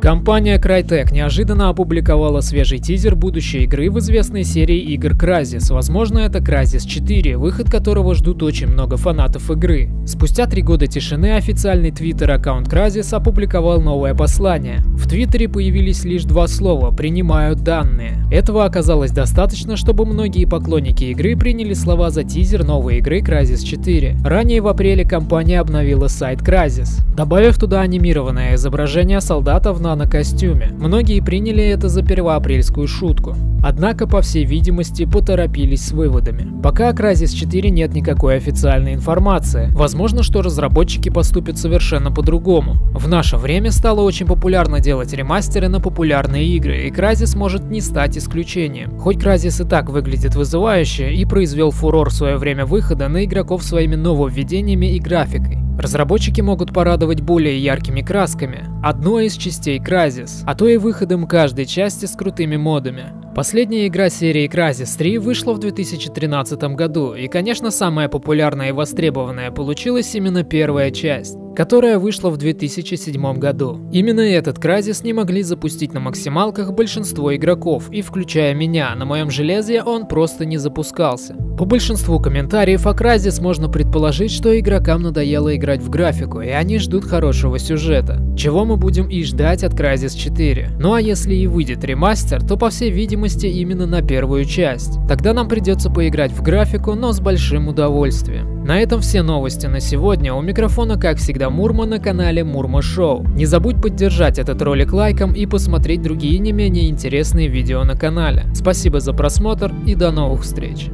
Компания Crytek неожиданно опубликовала свежий тизер будущей игры в известной серии игр Crysis. Возможно, это Crysis 4, выход которого ждут очень много фанатов игры. Спустя три года тишины официальный твиттер-аккаунт Crysis опубликовал новое послание. В твиттере появились лишь два слова «принимаю данные». Этого оказалось достаточно, чтобы многие поклонники игры приняли слова за тизер новой игры Crysis 4. Ранее в апреле компания обновила сайт Crysis, добавив туда анимированное изображение солдата в на костюме. Многие приняли это за первоапрельскую шутку. Однако, по всей видимости, поторопились с выводами. Пока о Crysis 4 нет никакой официальной информации. Возможно, что разработчики поступят совершенно по-другому. В наше время стало очень популярно делать ремастеры на популярные игры, и Crysis может не стать исключением. Хоть Crysis и так выглядит вызывающе и произвел фурор в свое время выхода на игроков своими нововведениями и графикой. Разработчики могут порадовать более яркими красками, одной из частей Crysis, а то и выходом каждой части с крутыми модами. Последняя игра серии Crysis 3 вышла в 2013 году, и, конечно, самая популярная и востребованная получилась именно первая часть которая вышла в 2007 году. Именно этот Crysis не могли запустить на максималках большинство игроков, и включая меня, на моем железе он просто не запускался. По большинству комментариев о Crysis можно предположить, что игрокам надоело играть в графику, и они ждут хорошего сюжета, чего мы будем и ждать от Crysis 4. Ну а если и выйдет ремастер, то по всей видимости именно на первую часть. Тогда нам придется поиграть в графику, но с большим удовольствием. На этом все новости на сегодня. У микрофона, как всегда, Мурма на канале Мурма Шоу. Не забудь поддержать этот ролик лайком и посмотреть другие не менее интересные видео на канале. Спасибо за просмотр и до новых встреч.